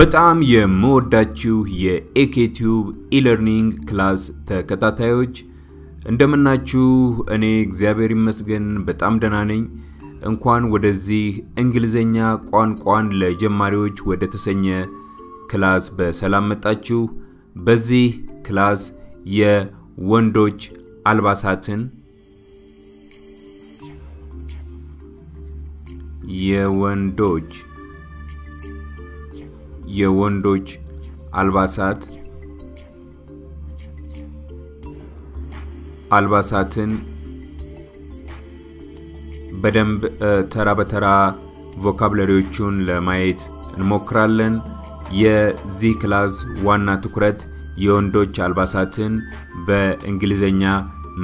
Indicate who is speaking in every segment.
Speaker 1: በጣም የምወዳችሁ የኤኬቲዩብ e-learning class ተከታታዮች እንደምናችሁ። እኔ እግዚአብሔር ይመስገን በጣም ደህና ነኝ። እንኳን ወደዚህ እንግሊዘኛ ቋንቋን ለጀማሪዎች ወደ ተሰኘ class በሰላም መጣችሁ። በዚህ class የወንዶች አልባሳትን የወንዶች የወንዶች አልባሳት አልባሳትን በደንብ ተራ በተራ vocabulary ዎቹን ለማየት እንሞክራለን። የዚህ class ዋና ትኩረት የወንዶች አልባሳትን በእንግሊዘኛ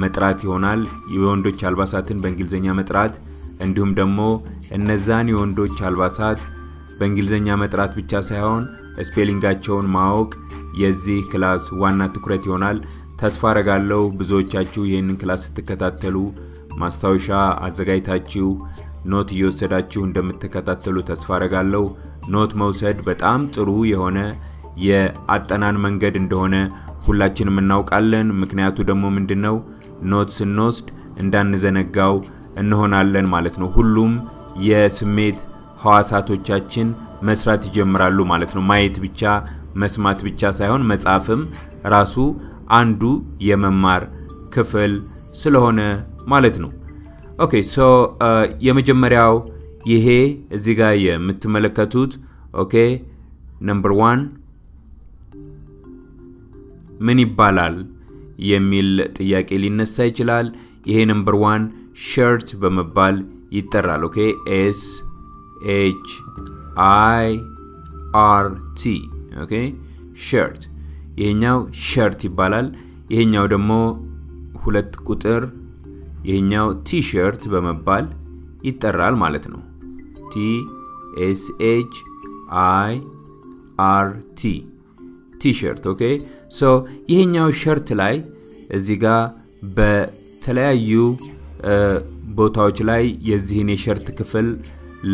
Speaker 1: መጥራት ይሆናል። የወንዶች አልባሳትን በእንግሊዘኛ መጥራት እንዲሁም ደግሞ እነዛን የወንዶች አልባሳት በእንግሊዝኛ መጥራት ብቻ ሳይሆን spelling ኣቸውን ማወቅ የዚህ class ዋና ትኩረት ይሆናል። ተስፋ አረጋለሁ ብዙዎቻችሁ ይህንን class ስትከታተሉ ማስታወሻ አዘጋጅታችሁ note እየወሰዳችሁ እንደምትከታተሉ ተስፋ አረጋለሁ። note መውሰድ በጣም ጥሩ የሆነ የአጠናን መንገድ እንደሆነ ሁላችንም እናውቃለን። ምክንያቱ ደግሞ ምንድን ነው? note ስንወስድ እንዳንዘነጋው እንሆናለን ማለት ነው። ሁሉም የስሜት ህዋሳቶቻችን መስራት ይጀምራሉ ማለት ነው። ማየት ብቻ መስማት ብቻ ሳይሆን መጻፍም ራሱ አንዱ የመማር ክፍል ስለሆነ ማለት ነው። okay so የመጀመሪያው ይሄ እዚህ ጋር የምትመለከቱት okay number one ምን ይባላል የሚል ጥያቄ ሊነሳ ይችላል። ይሄ number one shirt በመባል ይጠራል። okay S H I R T okay shirt። ይሄኛው shirt ይባላል። ይሄኛው ደግሞ ሁለት ቁጥር ይሄኛው ቲሸርት በመባል ይጠራል ማለት ነው። T S H I R T T-shirt። okay so ይሄኛው shirt ላይ እዚህ ጋር በተለያዩ ቦታዎች ላይ የዚህን የ shirt ክፍል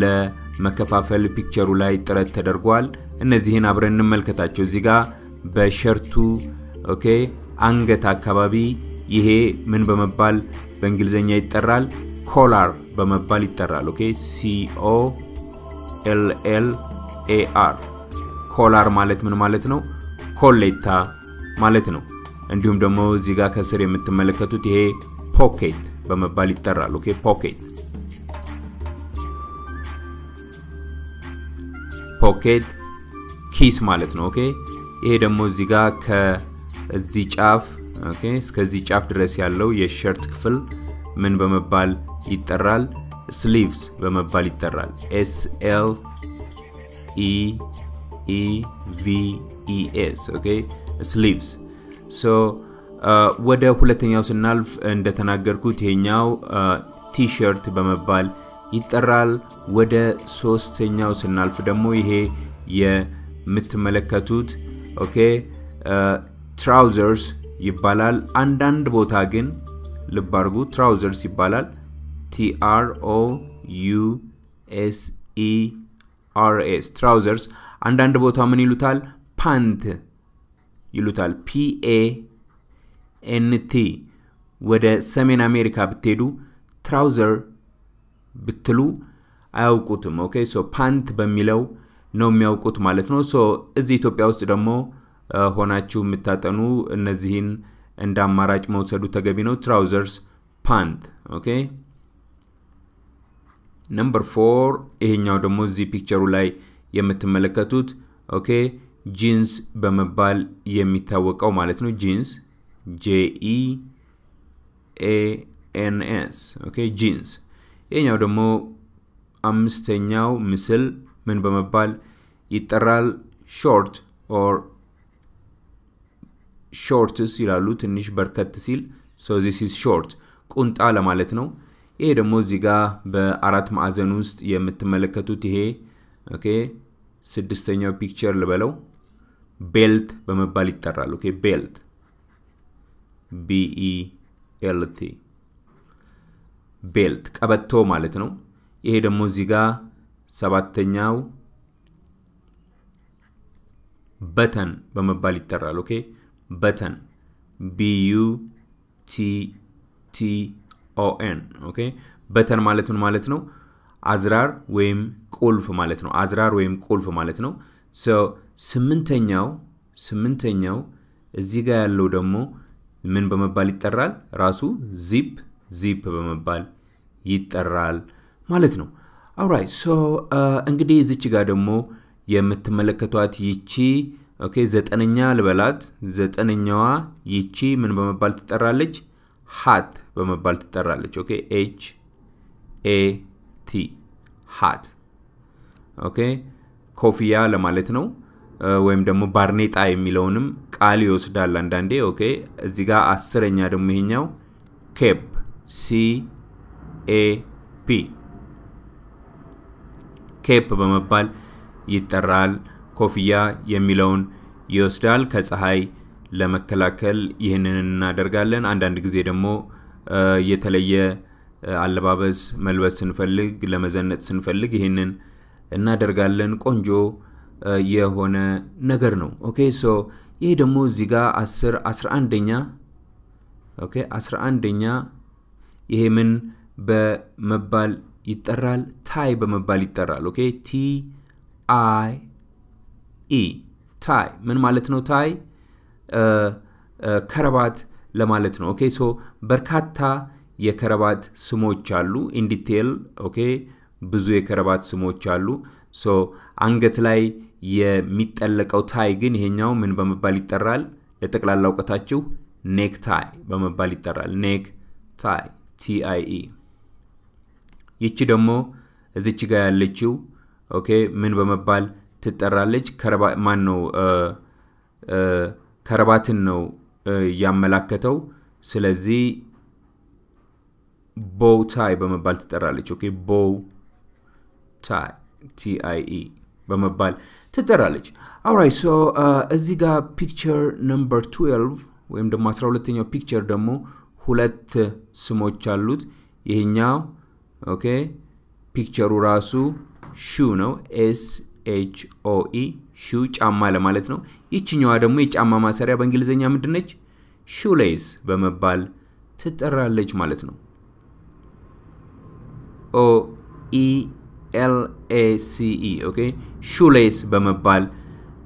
Speaker 1: ለመከፋፈል picture ኡ ላይ ጥረት ተደርጓል። እነዚህን አብረን እንመልከታቸው። እዚህ ጋር በ shirt ኡ okay አንገት አካባቢ ይሄ ምን በመባል በእንግሊዝኛ ይጠራል? collar በመባል ይጠራል። okay C O L L A R collar ማለት ምን ማለት ነው? ኮሌታ ማለት ነው። እንዲሁም ደግሞ እዚህ ጋር ከስር የምትመለከቱት ይሄ pocket በመባል ይጠራል። okay pocket pocket ኪስ ማለት ነው። okay ይሄ ደግሞ እዚህ ጋር ከዚህ ጫፍ okay እስከዚህ ጫፍ ድረስ ያለው የ shirt ክፍል ምን በመባል ይጠራል? sleeves በመባል ይጠራል። S L V E okay sleeves so ወደ ሁለተኛው ስናልፍ እንደተናገርኩት ይሄኛው ቲሸርት በመባል ይጠራል። ወደ ሶስተኛው ስናልፍ ደግሞ ይሄ የምትመለከቱት okay trousers ይባላል። አንዳንድ ቦታ ግን ልብ አድርጉ trousers ይባላል። T R O U S E R S trousers። አንዳንድ ቦታ ምን ይሉታል? ፓንት ይሉታል። P A N T ወደ ሰሜን አሜሪካ ብትሄዱ trouser ብትሉ አያውቁትም። okay so pant በሚለው ነው የሚያውቁት ማለት ነው። so እዚህ ኢትዮጵያ ውስጥ ደግሞ ሆናችሁ የምታጠኑ እነዚህን እንደ አማራጭ መውሰዱ ተገቢ ነው። trousers፣ pant። okay number four ይሄኛው ደግሞ እዚህ picture ኡ ላይ የምትመለከቱት okay jeans በመባል የሚታወቀው ማለት ነው። ጂንስ J E A N S okay jeans። ይሄኛው ደግሞ አምስተኛው ምስል ምን በመባል ይጠራል? short or shorts ይላሉ። ትንሽ በርከት ሲል so this is short ቁምጣ ለማለት ነው። ይሄ ደግሞ እዚህ ጋር በአራት ማዕዘን ውስጥ የምትመለከቱት ይሄ okay ስድስተኛው picture ልበለው belt በመባል ይጠራል። okay belt B E belt ቀበቶ ማለት ነው። ይሄ ደግሞ እዚህ ጋር ሰባተኛው button በመባል ይጠራል። okay button B U T T O N okay button ማለት ምን ማለት ነው? አዝራር ወይም ቁልፍ ማለት ነው። አዝራር ወይም ቁልፍ ማለት ነው። ስምንተኛው ስምንተኛው እዚህ ጋር ያለው ደግሞ ምን በመባል ይጠራል? ራሱ zip zip በመባል ይጠራል ማለት ነው። alright so እንግዲህ እዚች ጋር ደግሞ የምትመለከቷት ይቺ okay ዘጠነኛ ልበላት። ዘጠነኛዋ ይቺ ምን በመባል ትጠራለች? hat በመባል ትጠራለች። okay H A T hat okay ኮፍያ ለማለት ነው። ወይም ደግሞ ባርኔጣ የሚለውንም ቃል ይወስዳል አንዳንዴ። okay እዚህ ጋር አስረኛ ደግሞ ይሄኛው cap C A P cap በመባል ይጠራል። ኮፍያ የሚለውን ይወስዳል። ከፀሐይ ለመከላከል ይህንን እናደርጋለን። አንዳንድ ጊዜ ደግሞ የተለየ አለባበስ መልበስ ስንፈልግ፣ ለመዘነጥ ስንፈልግ ይህንን እናደርጋለን። ቆንጆ የሆነ ነገር ነው። okay so ይሄ ደግሞ እዚህ ጋር አስር አስራ አንደኛ okay አስራ አንደኛ ይሄ ምን በመባል ይጠራል? tie በመባል ይጠራል። okay T I E tie ምን ማለት ነው? tie ከረባት ለማለት ነው። okay so በርካታ የከረባት ስሞች አሉ። in detail okay ብዙ የከረባት ስሞች አሉ። so አንገት ላይ የሚጠለቀው tie ግን ይሄኛው ምን በመባል ይጠራል? ለጠቅላላ እውቀታችሁ neck tie በመባል ይጠራል። neck tie T I E። ይቺ ደግሞ እዚች ጋር ያለችው okay ምን በመባል ትጠራለች? ማን ነው ከረባትን ነው ያመላከተው። ስለዚህ bow tie በመባል ትጠራለች። okay bow tie T I E በመባል ትጠራለች። alright so እዚህ ጋር picture number 12 ወይም ደግሞ 12ኛው picture ደግሞ ሁለት ስሞች አሉት። ይሄኛው okay picture ኡ ራሱ shoe ነው። S H O E shoe ጫማ ለማለት ነው። ይችኛዋ ደግሞ የጫማ ማሰሪያ በእንግሊዝኛ ምንድነች? shoelace በመባል ትጠራለች ማለት ነው። O E L A C E okay shoelace በመባል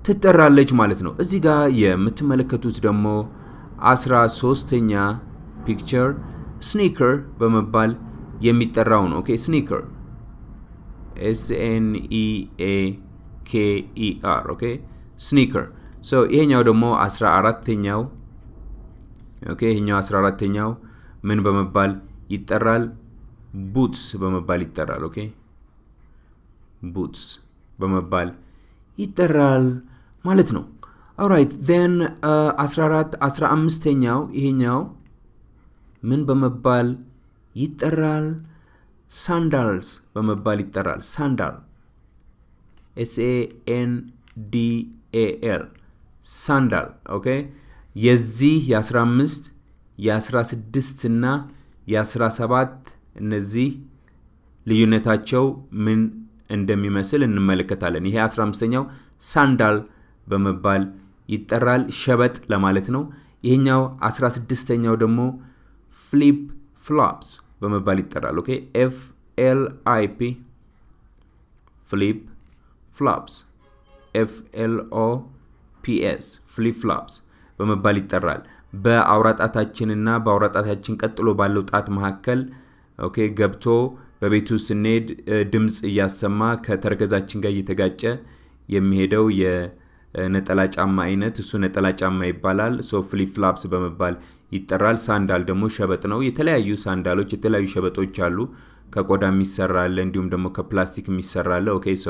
Speaker 1: ትጠራለች ማለት ነው። እዚህ ጋር የምትመለከቱት ደግሞ አስራ ሶስተኛ picture sneaker በመባል የሚጠራው ነው። okay sneaker S N E A K E R okay sneaker so ይሄኛው ደግሞ አስራ አራተኛው okay ይሄኛው አስራ አራተኛው ምን በመባል ይጠራል? boots በመባል ይጠራል። okay boots በመባል ይጠራል ማለት ነው። alright ን 14 15ኛው ይሄኛው ምን በመባል ይጠራል? sandals በመባል ይጠራል። sandal S A N D A L sandal okay። የዚህ የ15 የ16 እና የ17 እነዚህ ልዩነታቸው ምን እንደሚመስል እንመለከታለን። ይሄ 15ኛው sandal በመባል ይጠራል፣ ሸበጥ ለማለት ነው። ይሄኛው 16ኛው ደግሞ flip flops በመባል ይጠራል። okay F L I P flip flops F L O P S flip flops በመባል ይጠራል። በአውራጣታችንና በአውራጣታችን ቀጥሎ ባለው ጣት መካከል okay ገብቶ በቤቱ ስንሄድ ድምፅ እያሰማ ከተረከዛችን ጋር እየተጋጨ የሚሄደው የነጠላ ጫማ አይነት እሱ ነጠላ ጫማ ይባላል። so flip flops በመባል ይጠራል። sandal ደግሞ ሸበጥ ነው። የተለያዩ sandal ኦች፣ የተለያዩ ሸበጦች አሉ። ከቆዳ የሚሰራ እንዲሁም ደግሞ ከፕላስቲክ የሚሰራ አለ። okay so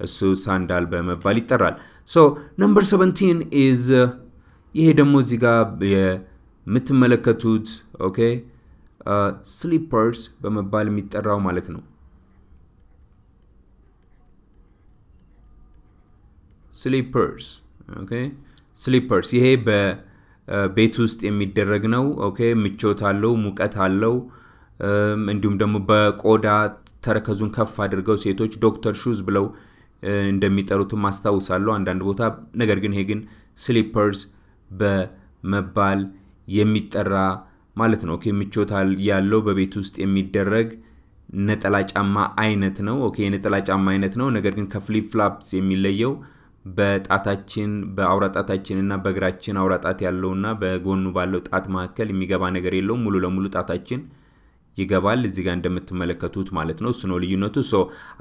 Speaker 1: እሱ sandal በመባል ይጠራል። so number 17 is ይሄ ደግሞ እዚህ ጋር የምትመለከቱት okay slippers በመባል የሚጠራው ማለት ነው። slippers okay slippers ይሄ በቤት ውስጥ የሚደረግ ነው። okay ምቾት አለው፣ ሙቀት አለው። እንዲሁም ደግሞ በቆዳ ተረከዙን ከፍ አድርገው ሴቶች doctor shoes ብለው እንደሚጠሩትም አስታውሳለሁ አንዳንድ ቦታ። ነገር ግን ይሄ ግን slippers በመባል የሚጠራ ማለት ነው። okay ምቾት ያለው በቤት ውስጥ የሚደረግ ነጠላ ጫማ አይነት ነው። okay የነጠላ ጫማ አይነት ነው። ነገር ግን ከ flip flops የሚለየው በጣታችን በአውራ ጣታችን እና በእግራችን አውራ ጣት ያለውና በጎኑ ባለው ጣት መካከል የሚገባ ነገር የለውም። ሙሉ ለሙሉ ጣታችን ይገባል እዚህ ጋር እንደምትመለከቱት ማለት ነው። እሱ ነው ልዩነቱ። so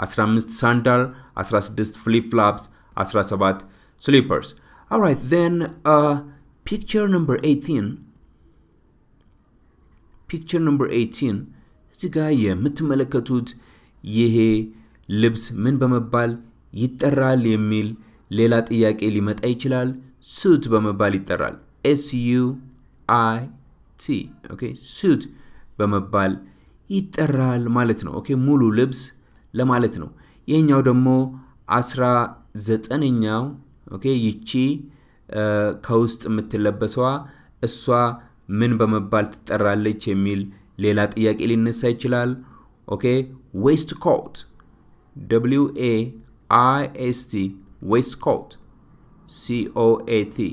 Speaker 1: 15 sandal፣ 16 flip flops፣ 17 slippers። alright then picture number 18 picture number 18 እዚህ ጋር የምትመለከቱት ይሄ ልብስ ምን በመባል ይጠራል የሚል ሌላ ጥያቄ ሊመጣ ይችላል። suit በመባል ይጠራል። S U I T okay suit በመባል ይጠራል ማለት ነው። okay ሙሉ ልብስ ለማለት ነው። ይህኛው ደግሞ አስራ ዘጠነኛው okay ይቺ ከውስጥ የምትለበሰዋ እሷ ምን በመባል ትጠራለች የሚል ሌላ ጥያቄ ሊነሳ ይችላል። okay waist coat W A I S T waist coat C O A T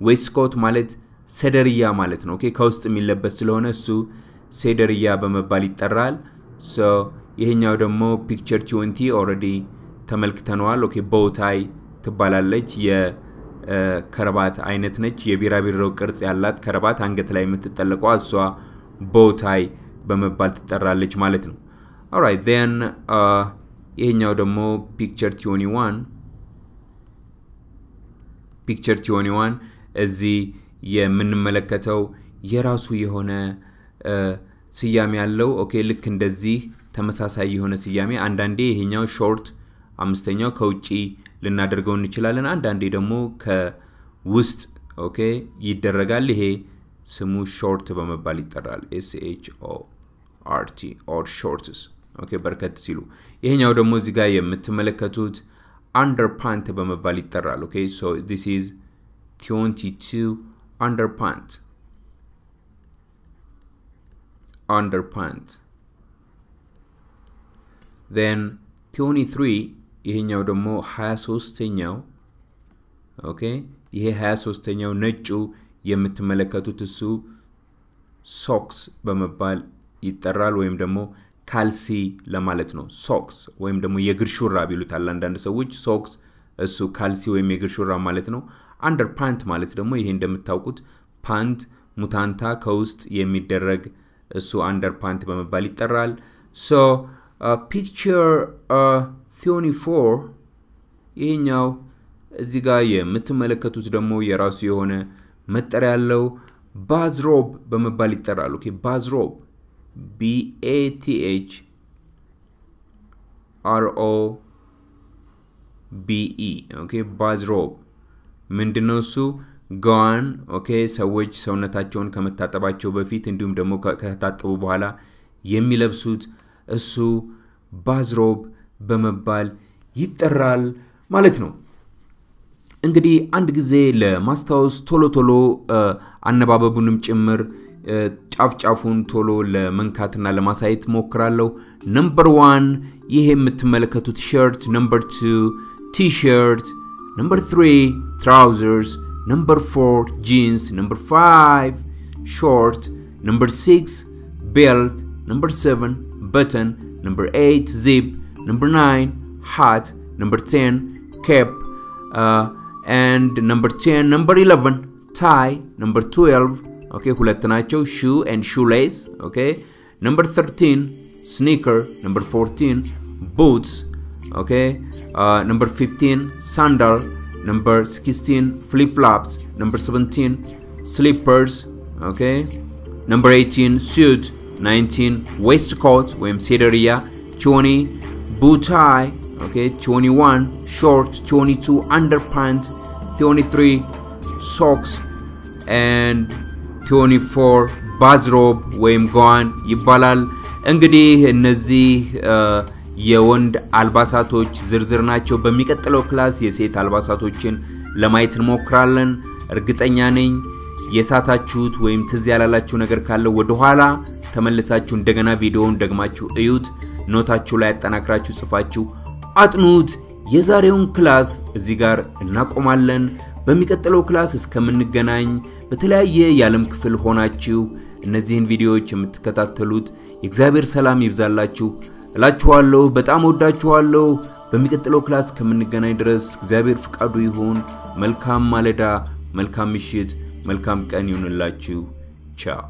Speaker 1: waist coat ማለት ሰደርያ ማለት ነው። okay ከውስጥ የሚለበስ ስለሆነ እሱ ሰደርያ በመባል ይጠራል። ይሄኛው ደግሞ picture twenty already ተመልክተነዋል። okay bow tie ትባላለች። የከረባት አይነት ነች። የቢራቢሮ ቅርጽ ያላት ከረባት አንገት ላይ የምትጠለቀዋ እሷ bow tie በመባል ትጠራለች ማለት ነው። alright then ይሄኛው ደግሞ picture twenty one picture twenty one እዚህ የምንመለከተው የራሱ የሆነ ስያሜ ያለው okay ልክ እንደዚህ ተመሳሳይ የሆነ ስያሜ አንዳንዴ ይሄኛው short አምስተኛው ከውጪ ልናደርገው እንችላለን። አንዳንዴ ደግሞ ከውስጥ okay ይደረጋል። ይሄ ስሙ short በመባል ይጠራል። S H O R T or shorts okay በርከት ሲሉ። ይሄኛው ደግሞ እዚህ ጋር የምትመለከቱት underpant በመባል ይጠራል። okay so this is 22 underpant underpants then 23 ይሄኛው ደግሞ 23ኛው okay ይሄ 23ኛው ነጩ የምትመለከቱት እሱ socks በመባል ይጠራል ወይም ደግሞ ካልሲ ለማለት ነው socks ወይም ደግሞ የእግር ሹራብ ይሉታል አንዳንድ ሰዎች socks እሱ ካልሲ ወይም የእግር ሹራብ ማለት ነው underpant ማለት ደግሞ ይሄ እንደምታውቁት ፓንት ሙታንታ ከውስጥ የሚደረግ እሱ underpant በመባል ይጠራል። so picture twenty four ይህኛው እዚህ ጋር የምትመለከቱት ደግሞ የራሱ የሆነ መጠሪያ ያለው bathrobe በመባል ይጠራል። okay bathrobe ቢኤቲኤች አርኦ ቢኢ ኦኬ ባዝሮብ ምንድን ነው እሱ? ጋዋን ኦኬ ሰዎች ሰውነታቸውን ከመታጠባቸው በፊት እንዲሁም ደግሞ ከታጠቡ በኋላ የሚለብሱት እሱ ባዝሮብ በመባል ይጠራል ማለት ነው። እንግዲህ አንድ ጊዜ ለማስታወስ ቶሎ ቶሎ አነባበቡንም ጭምር ጫፍ ጫፉን ቶሎ ለመንካትና ለማሳየት ሞክራለሁ። ነምበር ዋን ይሄ የምትመለከቱት ሸርት፣ ነምበር ቱ ቲሸርት፣ ነምበር ትሪ ትራውዘርስ number 4 jeans number 5 short number 6 belt number 7 button number 8 zip number 9 hat number 10 cap uh, and number 10 number 11 tie number 12 okay ሁለት ናቸው shoe and shoelace okay number 13 sneaker number 14 boots okay uh, number 15 sandal number 16 flip flops number 17 slippers okay number 18 suit 19 waistcoat ወይም ሴደርያ 20 bow tie okay 21 short 22 underpants 23 socks and 24 bathrobe ወይም ጓን ይባላል እንግዲህ እነዚህ የወንድ አልባሳቶች ዝርዝር ናቸው። በሚቀጥለው class የሴት አልባሳቶችን ለማየት እንሞክራለን። እርግጠኛ ነኝ የሳታችሁት ወይም ትዝ ያላላችሁ ነገር ካለ ወደኋላ ተመልሳችሁ እንደገና ቪዲዮውን ደግማችሁ እዩት። ኖታችሁ ላይ ያጠናክራችሁ ጽፋችሁ አጥኑት። የዛሬውን class እዚህ ጋር እናቆማለን። በሚቀጥለው class እስከምንገናኝ በተለያየ የዓለም ክፍል ሆናችሁ እነዚህን ቪዲዮዎች የምትከታተሉት የእግዚአብሔር ሰላም ይብዛላችሁ እላችኋለሁ። በጣም እወዳችኋለሁ። በሚቀጥለው class እስከምንገናኝ ድረስ እግዚአብሔር ፍቃዱ ይሁን። መልካም ማለዳ፣ መልካም ምሽት፣ መልካም ቀን ይሁንላችሁ። ቻው